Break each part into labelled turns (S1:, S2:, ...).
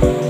S1: Thank you.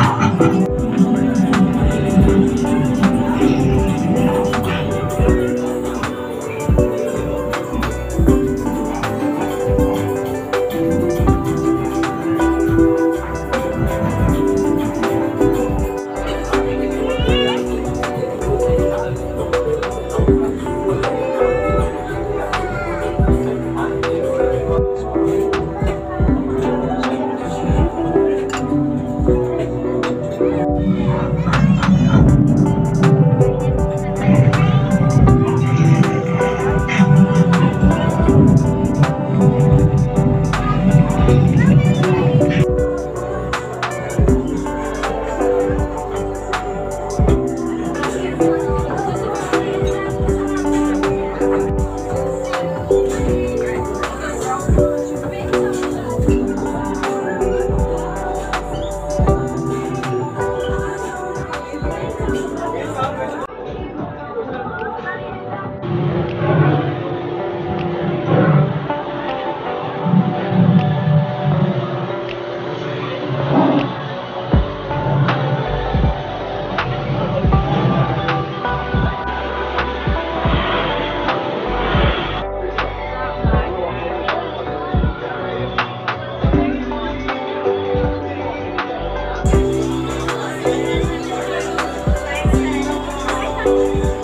S2: you.